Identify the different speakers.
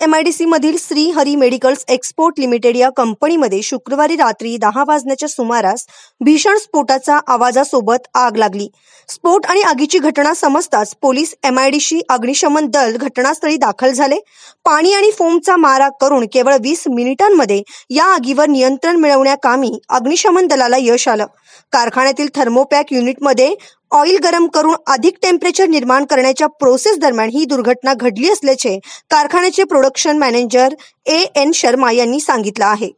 Speaker 1: MIDC मधील Shri Hari medicals export limited या कंपनीमध्ये शुक्रवारी रात्री दहा वाजण्याच्या सुमारास भीषण स्फोटाचा आवाजासोबत आग लागली. स्फोट आणि आगीची घटना समजताच पोलीस एमआयडीसी अग्निशमन दल घटनास्थळी दाखल झाले. पाणी आणि फोमचा मारा करून केवळ वीस मिनिटांमध्ये या आगीवर नियंत्रण मिळवण्याकामी अग्निशमन दलाला यश आलं. कारखान्यातील थर्मोपॅक युनिटमध्ये ऑइल गरम करून अधिक टेम्परेचर निर्माण करण्याच्या प्रोसेस दरम्यान ही दुर्घटना घडली असल्याचे कारखान्याचे production manager A N Sharma यांनी सांगितलं आहे.